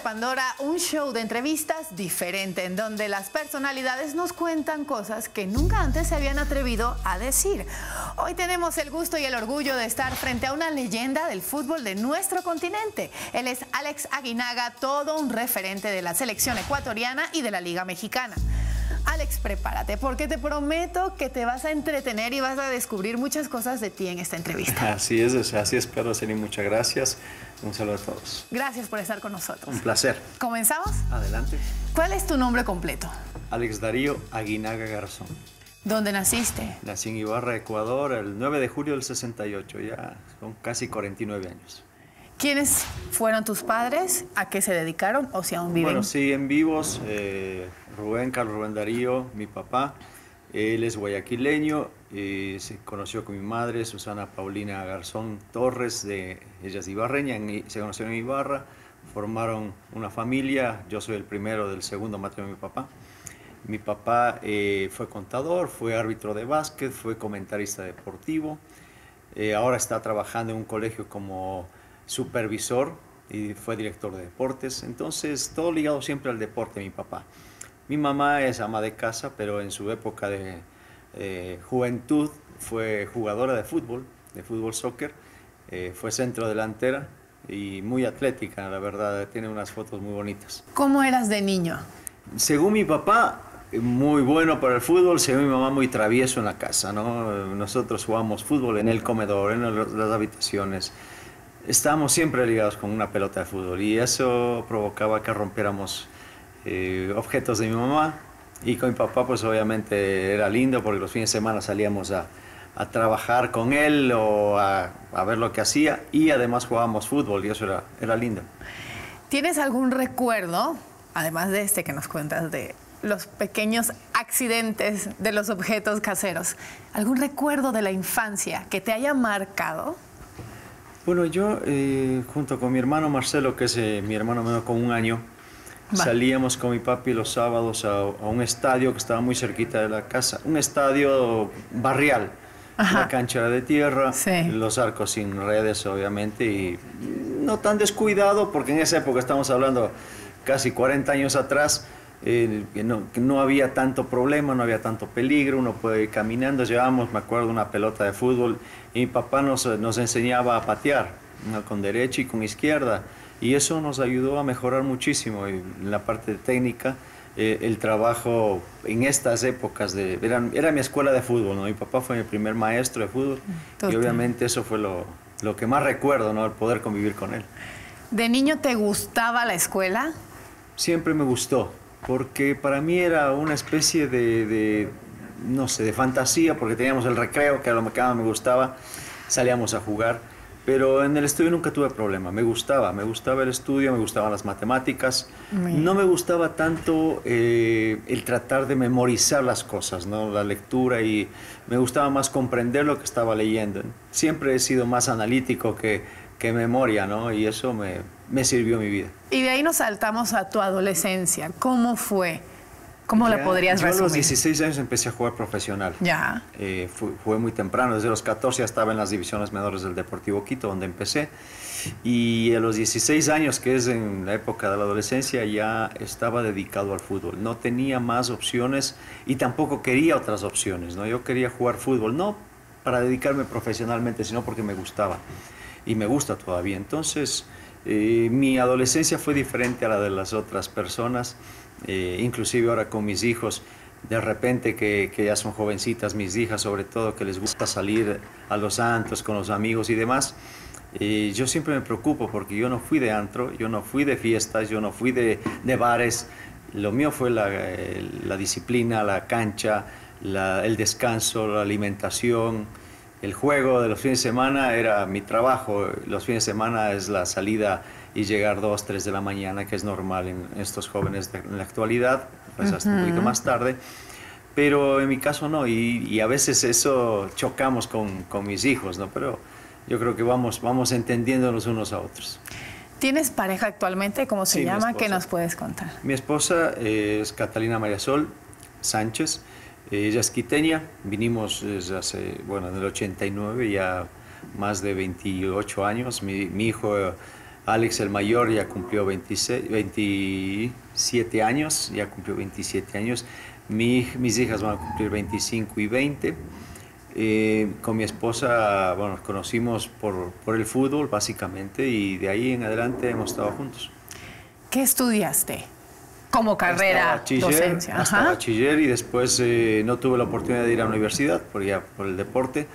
Pandora, un show de entrevistas diferente en donde las personalidades nos cuentan cosas que nunca antes se habían atrevido a decir. Hoy tenemos el gusto y el orgullo de estar frente a una leyenda del fútbol de nuestro continente. Él es Alex Aguinaga, todo un referente de la selección ecuatoriana y de la Liga Mexicana. Alex, prepárate, porque te prometo que te vas a entretener y vas a descubrir muchas cosas de ti en esta entrevista. Así es, así espero, Ceni. Muchas gracias. Un saludo a todos. Gracias por estar con nosotros. Un placer. ¿Comenzamos? Adelante. ¿Cuál es tu nombre completo? Alex Darío Aguinaga Garzón. ¿Dónde naciste? Nací en Ibarra, Ecuador, el 9 de julio del 68, ya son casi 49 años. ¿Quiénes fueron tus padres? ¿A qué se dedicaron o si aún viven? Bueno, siguen vivos. Eh, Rubén, Carlos Rubén Darío, mi papá. Él es guayaquileño, y se conoció con mi madre, Susana Paulina Garzón Torres, de, ella es ibarreña, se conocieron en Ibarra, formaron una familia, yo soy el primero del segundo matrimonio de mi papá. Mi papá eh, fue contador, fue árbitro de básquet, fue comentarista deportivo, eh, ahora está trabajando en un colegio como supervisor y fue director de deportes, entonces todo ligado siempre al deporte, mi papá. Mi mamá es ama de casa, pero en su época de eh, juventud fue jugadora de fútbol, de fútbol soccer, eh, fue centro delantera y muy atlética, la verdad, tiene unas fotos muy bonitas. ¿Cómo eras de niño? Según mi papá, muy bueno para el fútbol, según mi mamá, muy travieso en la casa, ¿no? Nosotros jugamos fútbol en el comedor, en las habitaciones. Estábamos siempre ligados con una pelota de fútbol y eso provocaba que rompiéramos eh, objetos de mi mamá. Y con mi papá, pues obviamente era lindo porque los fines de semana salíamos a, a trabajar con él o a, a, ver lo que hacía y además jugábamos fútbol y eso era, era lindo. ¿Tienes algún recuerdo, además de este que nos cuentas de los pequeños accidentes de los objetos caseros, algún recuerdo de la infancia que te haya marcado? Bueno, yo eh, junto con mi hermano Marcelo, que es eh, mi hermano menor con un año, Va. Salíamos con mi papi los sábados a, a, un estadio que estaba muy cerquita de la casa, un estadio barrial, Ajá. la cancha era de tierra, sí. los arcos sin redes obviamente y no tan descuidado porque en esa época estamos hablando casi 40 años atrás, eh, que, no, que, no, había tanto problema, no había tanto peligro, uno puede ir caminando, llevábamos, me acuerdo, una pelota de fútbol y mi papá nos, nos enseñaba a patear, ¿no? con derecha y con izquierda y eso nos ayudó a mejorar muchísimo en la parte técnica. Eh, el trabajo en estas épocas de era, era, mi escuela de fútbol, ¿no? Mi papá fue mi primer maestro de fútbol Total. y obviamente eso fue lo, lo, que más recuerdo, ¿no? El poder convivir con él. ¿De niño te gustaba la escuela? Siempre me gustó, porque para mí era una especie de, de no sé, de fantasía, porque teníamos el recreo, que era lo que más me gustaba, salíamos a jugar pero en el estudio nunca tuve problema, me gustaba, me gustaba el estudio, me gustaban las matemáticas, no me gustaba tanto eh, el tratar de memorizar las cosas, ¿no? la lectura y me gustaba más comprender lo que estaba leyendo. Siempre he sido más analítico que, que memoria, ¿no? y eso me, me sirvió mi vida. Y de ahí nos saltamos a tu adolescencia, ¿cómo fue? ¿Cómo ya, la podrías yo resumir? a los 16 años empecé a jugar profesional. Ya. Eh, jugué muy temprano, desde los 14 ya estaba en las divisiones menores del Deportivo Quito, donde empecé. Y a los 16 años, que es en la época de la adolescencia, ya estaba dedicado al fútbol. No tenía más opciones y tampoco quería otras opciones. ¿no? Yo quería jugar fútbol, no para dedicarme profesionalmente, sino porque me gustaba. Y me gusta todavía. Entonces, eh, mi adolescencia fue diferente a la de las otras personas eh, inclusive ahora con mis hijos, de repente que, ya son jovencitas, mis hijas sobre todo, que les gusta salir a los antros con los amigos y demás, eh, yo siempre me preocupo porque yo no fui de antro, yo no fui de fiestas, yo no fui de, de bares, lo mío fue la, eh, la disciplina, la cancha, la, el descanso, la alimentación, el juego de los fines de semana era mi trabajo, los fines de semana es la salida y llegar 2, 3 de la mañana, que es normal en estos jóvenes de, en la actualidad, pues hasta uh -huh. un poquito más tarde. Pero en mi caso no, y, y a veces eso chocamos con, con, mis hijos, ¿no? Pero yo creo que vamos, vamos entendiéndonos unos a otros. ¿Tienes pareja actualmente? ¿Cómo se sí, llama? ¿Qué nos puedes contar? Mi esposa es Catalina María Sol Sánchez. Ella es quiteña, vinimos desde hace, bueno, en el 89, ya más de 28 años. Mi, mi hijo Alex el mayor ya cumplió 26, 27 años, ya cumplió 27 años. mis hijas van a cumplir 25 y 20. Eh, con mi esposa, bueno, nos conocimos por, por, el fútbol básicamente y de ahí en adelante hemos estado juntos. ¿Qué estudiaste como carrera hasta bachiller, docencia? Hasta bachiller y después eh, no tuve la oportunidad de ir a la universidad por, ya, por el deporte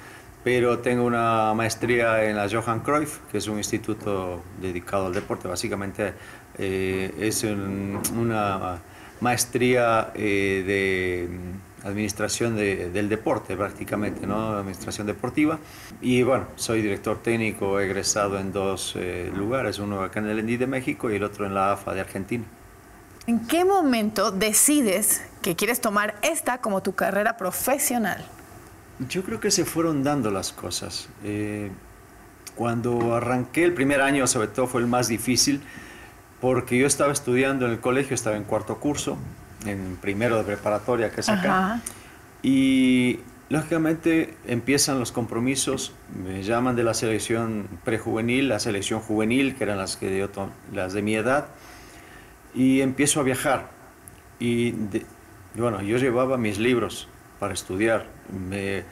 pero tengo una maestría en la Johan Cruyff, que es un instituto dedicado al deporte. Básicamente eh, es una maestría eh, de administración del deporte prácticamente, ¿no? Administración deportiva. Y bueno, soy director técnico egresado en dos eh, lugares, uno acá en el ENDI de México y el otro en la AFA de Argentina. ¿En qué momento decides que quieres tomar esta como tu carrera profesional? Yo creo que se fueron dando las cosas. Eh, cuando arranqué el primer año, sobre todo, fue el más difícil, porque yo estaba estudiando en el colegio, estaba en cuarto curso, en primero de preparatoria, que es acá. Y lógicamente empiezan los compromisos, me llaman de la selección prejuvenil, la selección juvenil, que eran las, que las de mi edad, y empiezo a viajar. Y bueno, yo llevaba mis libros para estudiar. Me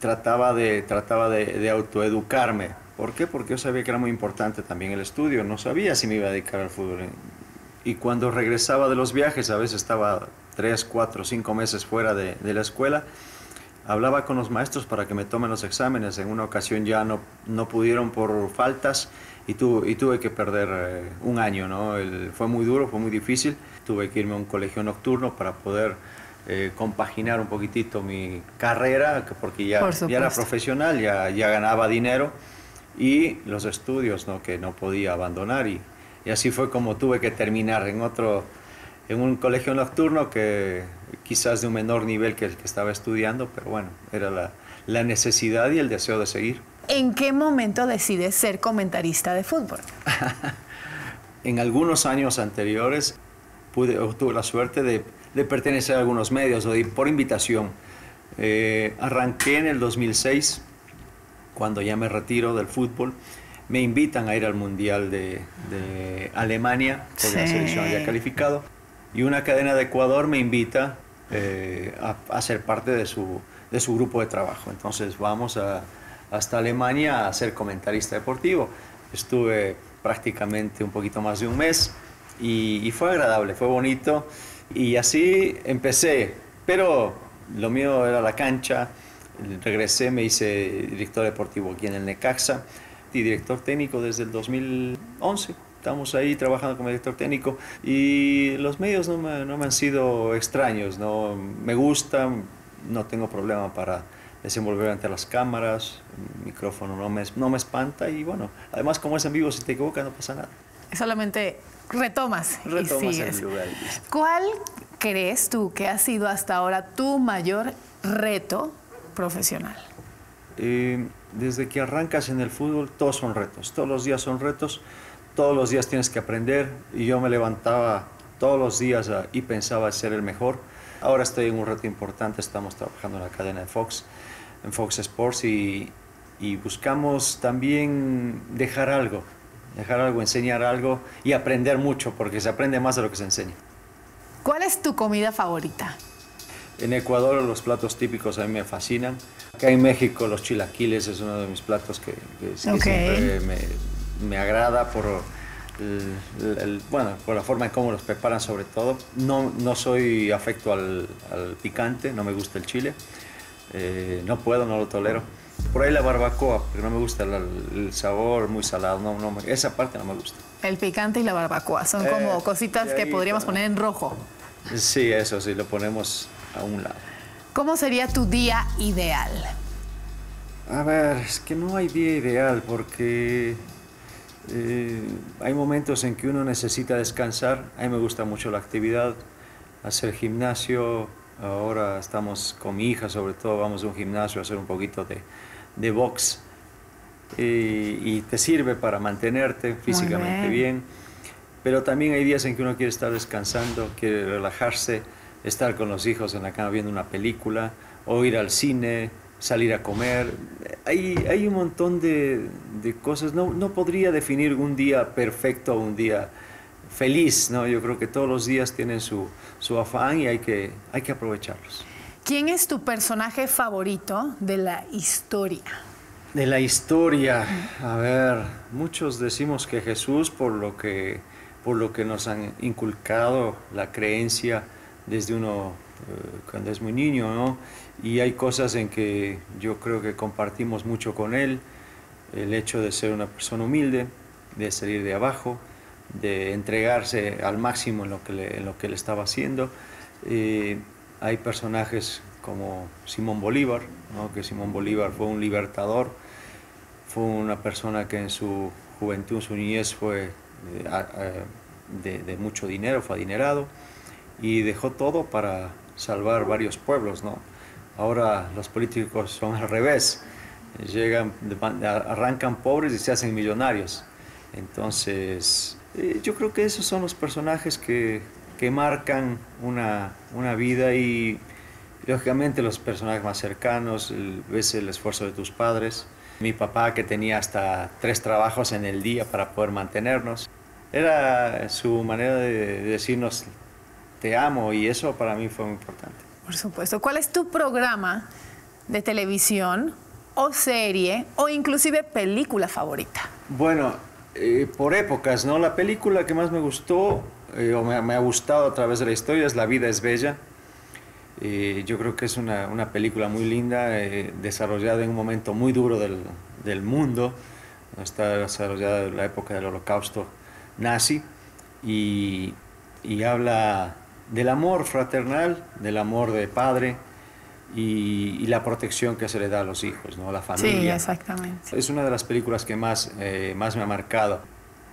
trataba de, trataba de, autoeducarme. ¿Por qué? Porque yo sabía que era muy importante también el estudio. No sabía si me iba a dedicar al fútbol. Y cuando regresaba de los viajes, a veces estaba tres, cuatro, cinco meses fuera de, de la escuela, hablaba con los maestros para que me tomen los exámenes. En una ocasión ya no, no pudieron por faltas y, tuve, y tuve que perder eh, un año. ¿no? fue muy duro, fue muy difícil. Tuve que irme a un colegio nocturno para poder eh, compaginar un poquitito mi carrera, porque ya, ya era profesional, ya, ya ganaba dinero, y los estudios ¿no? que no podía abandonar. Y, y, así fue como tuve que terminar en otro, en un colegio nocturno que quizás de un menor nivel que el que estaba estudiando, pero bueno, era la, la necesidad y el deseo de seguir. ¿En qué momento decides ser comentarista de fútbol? en algunos años anteriores pude, tuve la suerte de de pertenecer a algunos medios o de, por invitación. Eh, arranqué en el 2006, cuando ya me retiro del fútbol. Me invitan a ir al Mundial de, Alemania, porque la selección había calificado. Y una cadena de Ecuador me invita eh, a, ser parte de su, de su grupo de trabajo. Entonces vamos a, hasta Alemania a ser comentarista deportivo. Estuve prácticamente un poquito más de un mes y fue agradable, fue bonito. Y así empecé, pero lo mío era la cancha, regresé, me hice director deportivo aquí en el Necaxa y director técnico desde el 2011. Estamos ahí trabajando como director técnico y los medios no me, no me han sido extraños, no me gustan, no tengo problema para desenvolver ante las cámaras, el micrófono no me, no me espanta y bueno, además como es en vivo, si te equivocas no pasa nada. Solamente retomas, y sigues. ¿Cuál crees tú que ha sido hasta ahora tu mayor reto profesional? Eh, desde que arrancas en el fútbol, todos son retos. Todos los días son retos. Todos los días tienes que aprender. Y yo me levantaba todos los días ah, y pensaba ser el mejor. Ahora estoy en un reto importante. Estamos trabajando en la cadena de Fox, en Fox Sports, y, y buscamos también dejar algo dejar algo, enseñar algo y aprender mucho, porque se aprende más de lo que se enseña. ¿Cuál es tu comida favorita? En Ecuador los platos típicos a mí me fascinan. Acá en México los chilaquiles es uno de mis platos que, siempre me, agrada por, bueno, por la forma en cómo los preparan sobre todo. No, no soy afecto al, picante, no me gusta el chile. Eh, no puedo, no lo tolero. Por ahí la barbacoa, pero no me gusta el, sabor muy salado, no, no, esa parte no me gusta. El picante y la barbacoa son como eh, cositas que podríamos poner en rojo. Sí, eso sí, lo ponemos a un lado. ¿Cómo sería tu día ideal? A ver, es que no hay día ideal porque eh, hay momentos en que uno necesita descansar. A mí me gusta mucho la actividad, hacer gimnasio. Ahora estamos con mi hija, sobre todo, vamos a un gimnasio a hacer un poquito de, de box y, te sirve para mantenerte físicamente bien. Pero también hay días en que uno quiere estar descansando, quiere relajarse, estar con los hijos en la cama viendo una película o ir al cine, salir a comer. Hay, hay un montón de, de cosas. No, no, podría definir un día perfecto o un día feliz. ¿no? Yo creo que todos los días tienen su, su afán y hay que, hay que aprovecharlos. ¿Quién es tu personaje favorito de la historia? De la historia, a ver, muchos decimos que Jesús por lo que, por lo que nos han inculcado la creencia desde uno eh, cuando es muy niño, ¿no? Y hay cosas en que yo creo que compartimos mucho con él, el hecho de ser una persona humilde, de salir de abajo, de entregarse al máximo en lo que, le, en lo que él estaba haciendo. Eh, hay personajes como Simón Bolívar, ¿no? que Simón Bolívar fue un libertador, fue una persona que en su juventud, su niñez fue eh, de, de, mucho dinero, fue adinerado y dejó todo para salvar varios pueblos. ¿no? Ahora los políticos son al revés, llegan, arrancan pobres y se hacen millonarios. Entonces, eh, yo creo que esos son los personajes que, que marcan una, una, vida y lógicamente los personajes más cercanos, el, ves el esfuerzo de tus padres. Mi papá que tenía hasta tres trabajos en el día para poder mantenernos. Era su manera de decirnos te amo y eso para mí fue muy importante. Por supuesto. ¿Cuál es tu programa de televisión o serie o inclusive película favorita? Bueno, eh, por épocas, ¿no? La película que más me gustó eh, o me, me, ha gustado a través de la historia es La vida es bella. Eh, yo creo que es una, una película muy linda, desarrollada en un momento muy duro del, del mundo. Está desarrollada en la época del holocausto nazi y, y habla del amor fraternal, del amor de padre, y, y, la protección que se le da a los hijos, ¿no? a la familia. Sí, exactamente. Es una de las películas que más, eh, más me ha marcado.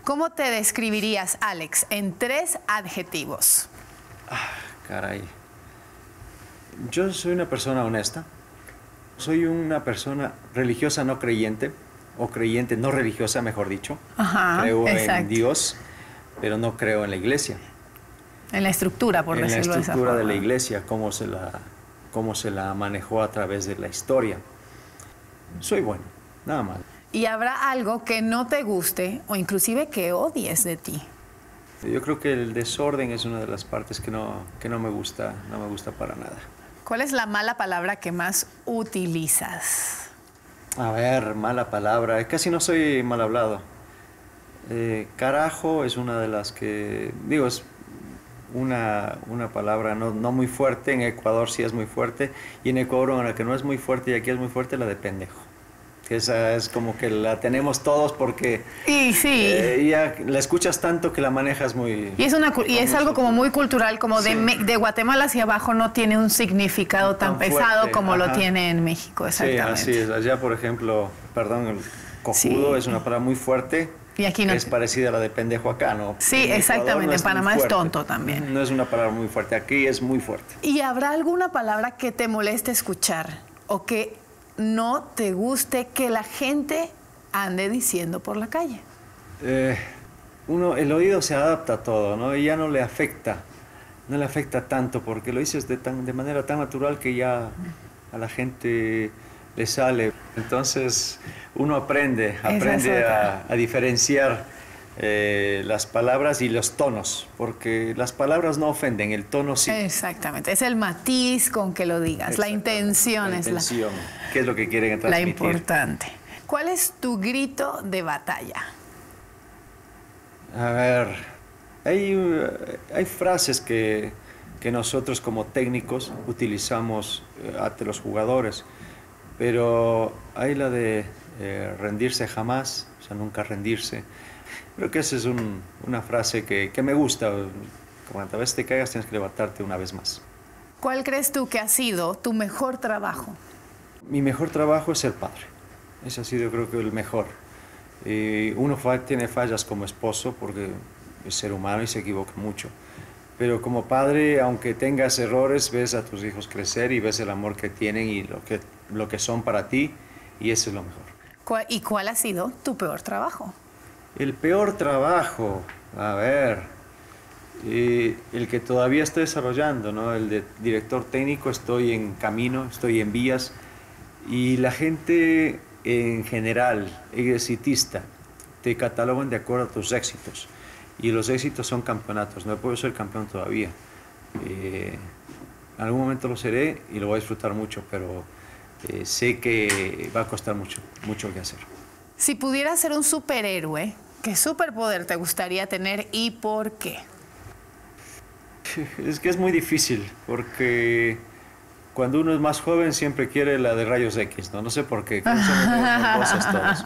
¿Cómo te describirías, Alex, en tres adjetivos? Ah, caray. Yo soy una persona honesta. Soy una persona religiosa no creyente, o creyente no religiosa, mejor dicho. Ajá, creo exacto. en Dios, pero no creo en la iglesia. En la estructura, por en decirlo la estructura de, de esa la forma. iglesia, cómo se la, cómo se la manejó a través de la historia. Soy bueno, nada más. ¿Y habrá algo que no te guste o inclusive que odies de ti? Yo creo que el desorden es una de las partes que no, que no me gusta, no me gusta para nada. ¿Cuál es la mala palabra que más utilizas? A ver, mala palabra. Casi no soy mal hablado. Eh, carajo es una de las que, digo, es una, una palabra no, no, muy fuerte. En Ecuador sí es muy fuerte. Y en Ecuador, la que no es muy fuerte y aquí es muy fuerte, la de pendejo. Esa es como que la tenemos todos porque y sí. eh, ya la escuchas tanto que la manejas muy... Y es, una, y es algo como muy cultural, como sí. de, de, Guatemala hacia abajo no tiene un significado tan, tan pesado fuerte. como Ajá. lo tiene en México, exactamente. Sí, así es. Allá, por ejemplo, perdón, el cojudo sí. es una palabra muy fuerte. Y aquí no. Es parecida a la de pendejo acá, ¿no? Sí, en exactamente. No en Panamá es tonto también. No es una palabra muy fuerte. Aquí es muy fuerte. ¿Y habrá alguna palabra que te moleste escuchar o que no te guste que la gente ande diciendo por la calle? Eh, uno, el oído se adapta a todo, ¿no? Y ya no le afecta, no le afecta tanto porque lo dices de, tan, de manera tan natural que ya a la gente le sale. Entonces uno aprende, aprende a, a, diferenciar eh, las palabras y los tonos, porque las palabras no ofenden, el tono sí. Exactamente, es el matiz con que lo digas, la intención, la es intención. la... ¿Qué es lo que quieren transmitir? La importante. ¿Cuál es tu grito de batalla? A ver, hay, hay frases que, que nosotros como técnicos utilizamos eh, ante los jugadores, pero hay la de eh, rendirse jamás, o sea, nunca rendirse. Creo que esa es un, una frase que, que me gusta. Cuando a veces te caigas tienes que levantarte una vez más. ¿Cuál crees tú que ha sido tu mejor trabajo? Mi mejor trabajo es ser padre. Ese ha sido creo que el mejor. Eh, uno tiene fallas como esposo porque es ser humano y se equivoca mucho. Pero como padre, aunque tengas errores, ves a tus hijos crecer y ves el amor que tienen y lo que, lo que son para ti y eso es lo mejor. ¿Y cuál ha sido tu peor trabajo? El peor trabajo, a ver, eh, el que todavía estoy desarrollando, ¿no? El de director técnico, estoy en camino, estoy en vías Y la gente en general, exitista, te catalogan de acuerdo a tus éxitos. Y los éxitos son campeonatos. No puedo ser campeón todavía. Eh, en algún momento lo seré y lo voy a disfrutar mucho, pero eh, sé que va a costar mucho, mucho que hacer. Si pudieras ser un superhéroe, ¿qué superpoder te gustaría tener y por qué? Es que es muy difícil, porque cuando uno es más joven siempre quiere la de rayos X, ¿no? No sé por qué, cosas todos.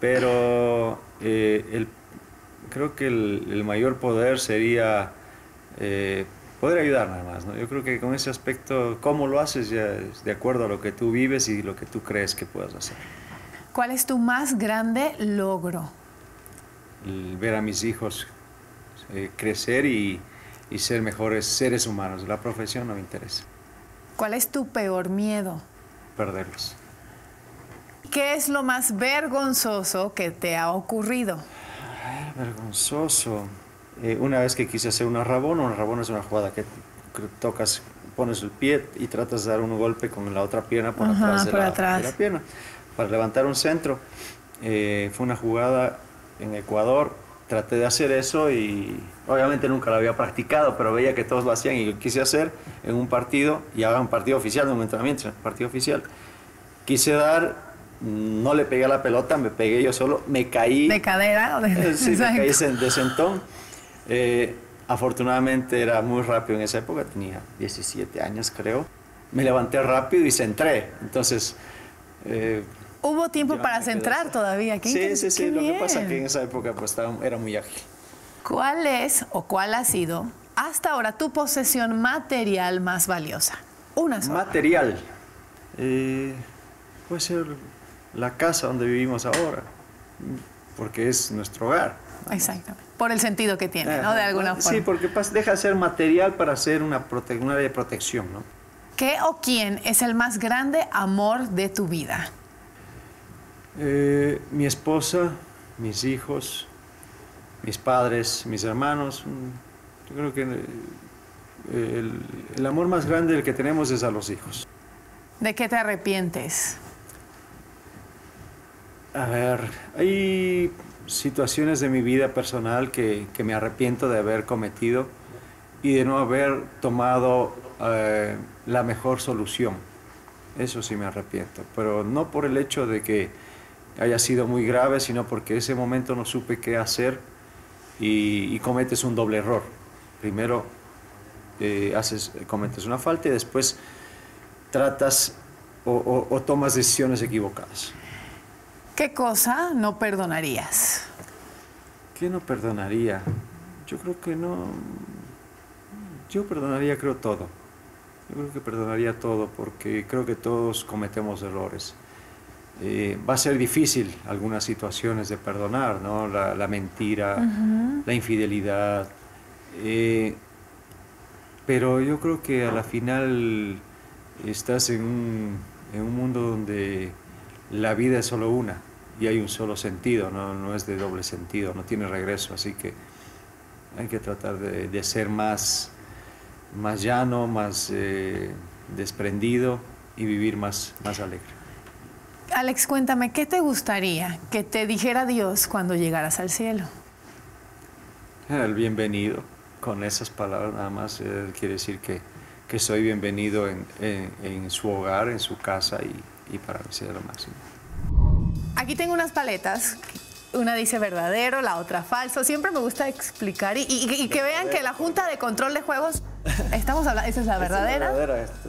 Pero eh, el, creo que el, mayor poder sería eh, poder ayudar nada más, ¿no? Yo creo que con ese aspecto, cómo lo haces ya es de acuerdo a lo que tú vives y lo que tú crees que puedas hacer. ¿Cuál es tu más grande logro? ver a mis hijos eh, crecer y, y ser mejores seres humanos. La profesión no me interesa. ¿Cuál es tu peor miedo? Perderlos. ¿Qué es lo más vergonzoso que te ha ocurrido? vergonzoso. Eh, una vez que quise hacer una rabona, una rabona es una jugada que tocas, pones el pie y tratas de dar un golpe con la otra pierna por, atrás, de la, pierna para levantar un centro. Eh, fue una jugada en Ecuador traté de hacer eso y obviamente nunca lo había practicado, pero veía que todos lo hacían y lo quise hacer en un partido, y haga un partido oficial, en un entrenamiento, partido oficial. Quise dar, no le pegué a la pelota, me pegué yo solo, me caí. ¿De cadera? de... Sí, me caí de sentón. Eh, afortunadamente era muy rápido en esa época, tenía 17 años creo. Me levanté rápido y centré. Entonces, eh, Hubo tiempo para centrar todavía. sí, sí, sí. Lo que pasa es que en esa época pues, era muy ágil. ¿Cuál es o cuál ha sido hasta ahora tu posesión material más valiosa? Una sola. Material. Eh, puede ser la casa donde vivimos ahora, porque es nuestro hogar. Exactamente. Por el sentido que tiene, ¿no? De alguna forma. Sí, porque deja de ser material para ser una, una de protección, ¿no? ¿Qué o quién es el más grande amor de tu vida? Eh, mi esposa, mis hijos, mis padres, mis hermanos. Mm, yo creo que eh, el, amor más grande que tenemos es a los hijos. ¿De qué te arrepientes? A ver, hay situaciones de mi vida personal que, me arrepiento de haber cometido y de no haber tomado eh, la mejor solución. Eso sí me arrepiento, pero no por el hecho de que haya sido muy grave, sino porque ese momento no supe qué hacer y, cometes un doble error. Primero eh, haces, cometes una falta y después tratas o, tomas decisiones equivocadas. ¿Qué cosa no perdonarías? ¿Qué no perdonaría? Yo creo que no. Yo perdonaría, creo, todo. Yo creo que perdonaría todo porque creo que todos cometemos errores. Eh, va a ser difícil algunas situaciones de perdonar, ¿no? La, mentira, la infidelidad. Eh, pero yo creo que a la final estás en un, en un, mundo donde la vida es solo una y hay un solo sentido, no, no es de doble sentido, no tiene regreso, así que hay que tratar de, de ser más, más llano, más eh, desprendido y vivir más, más alegre. Alex, cuéntame, ¿qué te gustaría que te dijera Dios cuando llegaras al cielo? El bienvenido. Con esas palabras nada más eh, quiere decir que, que soy bienvenido en, en, su hogar, en su casa y, y para mí lo máximo. Aquí tengo unas paletas una dice verdadero, la otra falso. Siempre me gusta explicar y, que vean que la Junta de Control de Juegos, estamos hablando, esa es la verdadera.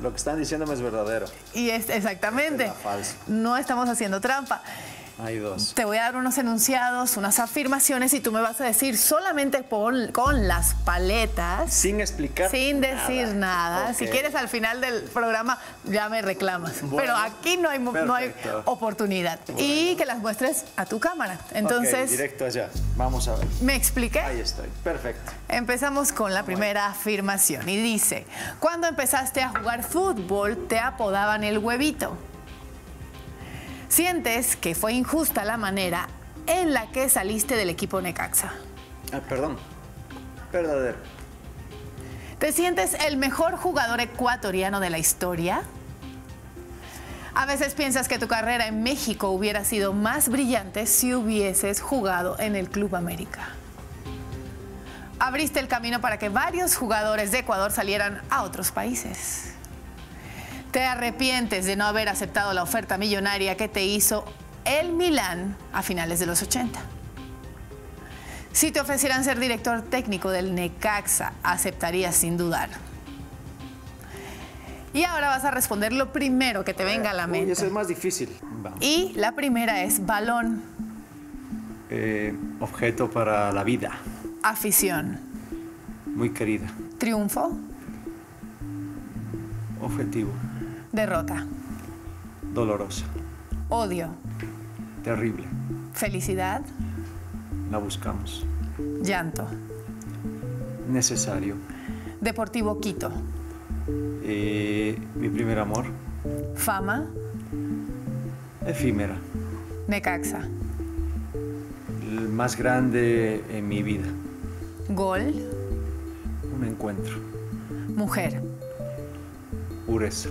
Lo que están diciéndome es verdadero. Y es exactamente. No estamos haciendo trampa. Hay dos. Te voy a dar unos enunciados, unas afirmaciones y tú me vas a decir solamente con las paletas. Sin explicar. Sin decir nada. Si quieres al final del programa ya me reclamas. Pero aquí no hay, no hay oportunidad. Y que las muestres a tu cámara. Entonces. directo allá. Vamos a ver. ¿Me expliqué? Ahí estoy. Perfecto. Empezamos con la primera afirmación y dice, cuando empezaste a jugar fútbol te apodaban el huevito. ¿Sientes que fue injusta la manera en la que saliste del equipo Necaxa? Ah, perdón. Verdadero. ¿Te sientes el mejor jugador ecuatoriano de la historia? A veces piensas que tu carrera en México hubiera sido más brillante si hubieses jugado en el Club América. Abriste el camino para que varios jugadores de Ecuador salieran a otros países. Te arrepientes de no haber aceptado la oferta millonaria que te hizo el Milán a finales de los 80. Si te ofrecieran ser director técnico del Necaxa, aceptarías sin dudar. Y ahora vas a responder lo primero que te venga a la mente. Uy, ese es más difícil. Vamos. Y la primera es balón, Eh, objeto para la vida, afición, muy querida. triunfo, Objetivo, derrota, dolorosa, odio, terrible. felicidad, La buscamos. llanto. Necesario. Deportivo Quito, Eh, mi primer amor, fama, efímera. Necaxa, El más grande en mi vida. gol, Un encuentro. mujer, Pureza.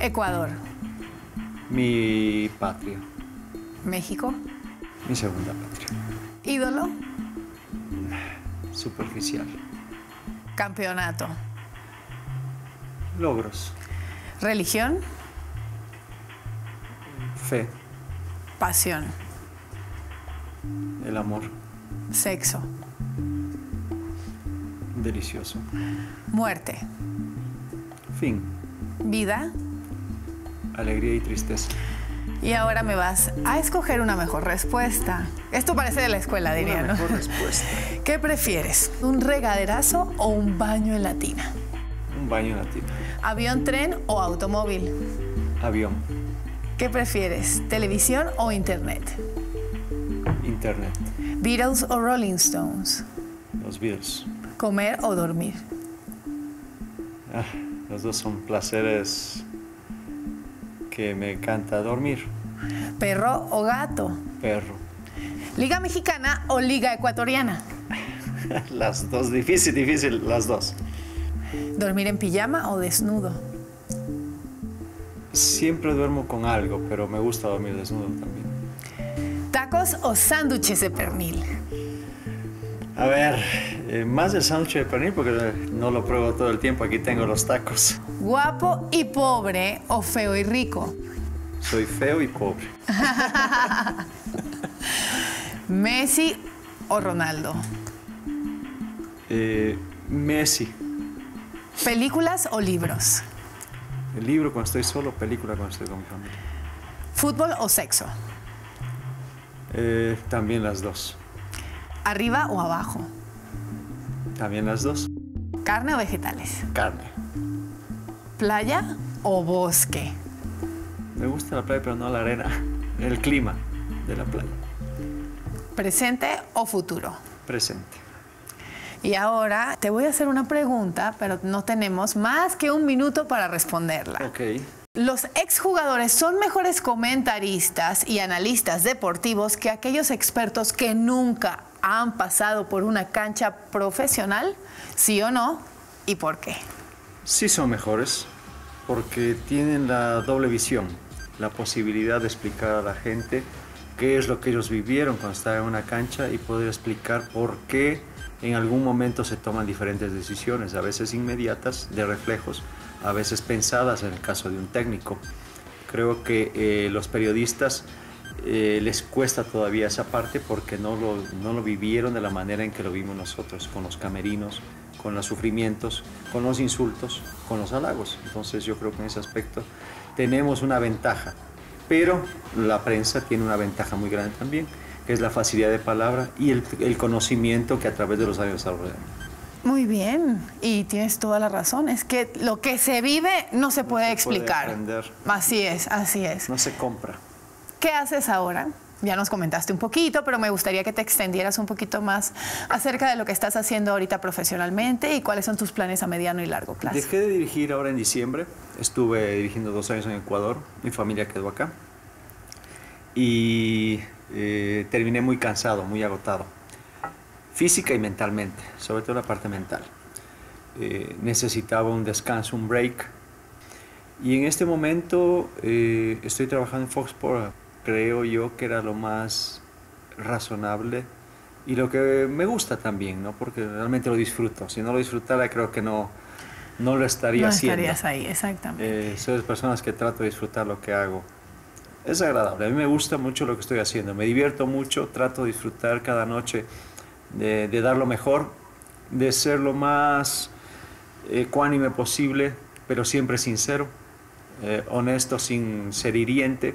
Ecuador, Mi patria. México, Mi segunda patria. ídolo, Superficial. campeonato, Logros. religión, Fe. pasión, El amor. sexo, Delicioso. muerte, Fin. vida. Alegría y tristeza. Y ahora me vas a escoger una mejor respuesta. Esto parece de la escuela, diría, Una ¿no? mejor respuesta. ¿Qué prefieres? ¿Un regaderazo o un baño en la tina? Un baño latino. ¿Avión, tren o automóvil? Avión. ¿Qué prefieres? ¿Televisión o internet? Internet. ¿Beatles o Rolling Stones? Los Beatles. ¿Comer o dormir? Ah, los dos son placeres que me encanta dormir. ¿Perro o gato? Perro. ¿Liga mexicana o liga ecuatoriana? Las dos, difícil, difícil, las dos. ¿Dormir en pijama o desnudo? Siempre duermo con algo, pero me gusta dormir desnudo también. ¿Tacos o sándwiches de pernil? A ver, eh, más el sándwich de pernil porque no lo pruebo todo el tiempo. Aquí tengo los tacos. ¿Guapo y pobre o feo y rico? Soy feo y pobre. ¿Messi o Ronaldo? Eh, Messi. ¿Películas o libros? El libro cuando estoy solo, película cuando estoy con mi familia. ¿Fútbol o sexo? Eh, también las dos. ¿Arriba o abajo? También las dos. ¿Carne o vegetales? Carne. ¿Playa o bosque? Me gusta la playa, pero no la arena. El clima de la playa. ¿Presente o futuro? Presente. Y ahora te voy a hacer una pregunta, pero no tenemos más que un minuto para responderla. Ok. Los exjugadores son mejores comentaristas y analistas deportivos que aquellos expertos que nunca han pasado por una cancha profesional, sí o no, y por qué. Sí son mejores porque tienen la doble visión, la posibilidad de explicar a la gente qué es lo que ellos vivieron cuando estaban en una cancha y poder explicar por qué en algún momento se toman diferentes decisiones, a veces inmediatas, de reflejos, a veces pensadas en el caso de un técnico. Creo que eh, los periodistas eh, les cuesta todavía esa parte porque no lo, no lo vivieron de la manera en que lo vimos nosotros, con los camerinos, con los sufrimientos, con los insultos, con los halagos. Entonces yo creo que en ese aspecto tenemos una ventaja, pero la prensa tiene una ventaja muy grande también, que es la facilidad de palabra y el, el conocimiento que a través de los años desarrollan. Muy bien, y tienes toda la razón. Es que lo que se vive no se puede se puede explicar. aprender. Así es, así es. No se compra. ¿Qué haces ahora? Ya nos comentaste un poquito, pero me gustaría que te extendieras un poquito más acerca de lo que estás haciendo ahorita profesionalmente y cuáles son tus planes a mediano y largo plazo. Dejé de dirigir ahora en diciembre. Estuve dirigiendo dos años en Ecuador. Mi familia quedó acá. Y eh, terminé muy cansado, muy agotado. Física y mentalmente, sobre todo la parte mental. Eh, necesitaba un descanso, un break. Y en este momento eh, estoy trabajando en Fox Sports. Creo yo que era lo más razonable y lo que me gusta también, ¿no? Porque realmente lo disfruto. Si no lo disfrutara, creo que no, no lo estaría haciendo. No estarías ahí, exactamente. Eh, soy de personas que trato de disfrutar lo que hago. Es agradable. A mí me gusta mucho lo que estoy haciendo. Me divierto mucho. Trato de disfrutar cada noche, de, de dar lo mejor, de ser lo más ecuánime posible, pero siempre sincero, eh, honesto sin ser hiriente.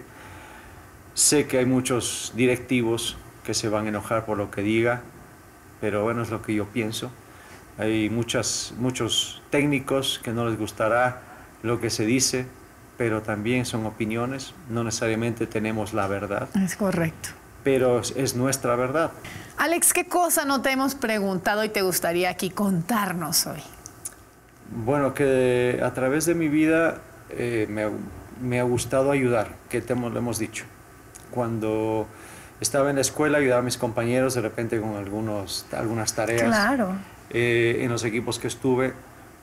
Sé que hay muchos directivos que se van a enojar por lo que diga, pero bueno, es lo que yo pienso. Hay muchas, muchos técnicos que no les gustará lo que se dice, pero también son opiniones, no necesariamente tenemos la verdad. Es correcto. Pero es nuestra verdad. Alex, ¿qué cosa no te hemos preguntado y te gustaría aquí contarnos hoy? Bueno, que a través de mi vida eh, me, me, ha gustado ayudar, que te lo hemos dicho. Cuando estaba en la escuela ayudaba a mis compañeros de repente con algunos, algunas tareas. Claro. Eh, en los equipos que estuve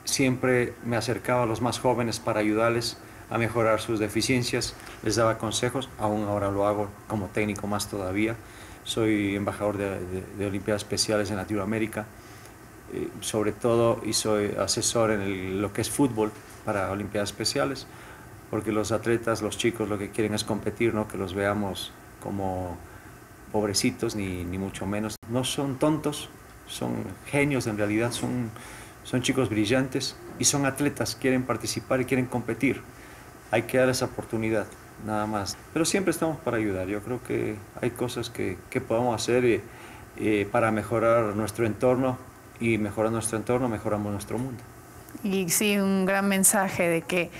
siempre me acercaba a los más jóvenes para ayudarles a mejorar sus deficiencias, les daba consejos, aún ahora lo hago como técnico más todavía. Soy embajador de, de, de Olimpiadas Especiales en Latinoamérica, eh, sobre todo y soy asesor en el, lo que es fútbol para Olimpiadas Especiales, porque los atletas, los chicos, lo que quieren es competir, no que los veamos como pobrecitos, ni, ni mucho menos. No son tontos, son genios en realidad, son, son chicos brillantes y son atletas, quieren participar y quieren competir. Hay que dar esa oportunidad, nada más. Pero siempre estamos para ayudar. Yo creo que hay cosas que, que podemos hacer eh, eh, para mejorar nuestro entorno y mejorando nuestro entorno, mejoramos nuestro mundo. Y sí, un gran mensaje de que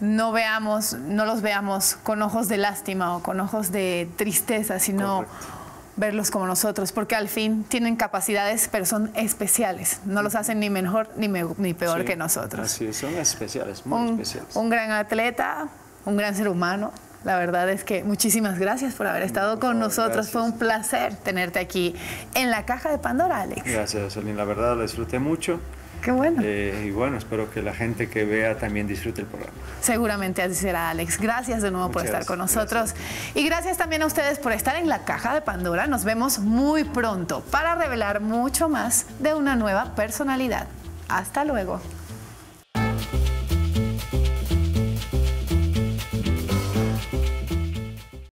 no veamos, no los veamos con ojos de lástima o con ojos de tristeza, sino Correcto. verlos como nosotros, porque al fin tienen capacidades, pero son especiales. No los hacen ni mejor ni, me, ni peor Sí, que nosotros. Así es, son especiales, muy Un, especiales. un gran atleta, un gran ser humano. La verdad es que muchísimas gracias por haber estado con favor, nosotros. gracias. Fue un placer tenerte aquí en la caja de Pandora, Alex. Gracias, Solín. La verdad, la disfruté mucho. Qué bueno. Eh, y bueno, espero que la gente que vea también disfrute el programa. Seguramente así será, Alex. Gracias de nuevo por estar con gracias, nosotros. Y gracias también a ustedes por estar en la caja de Pandora. Nos vemos muy pronto para revelar mucho más de una nueva personalidad. Hasta luego.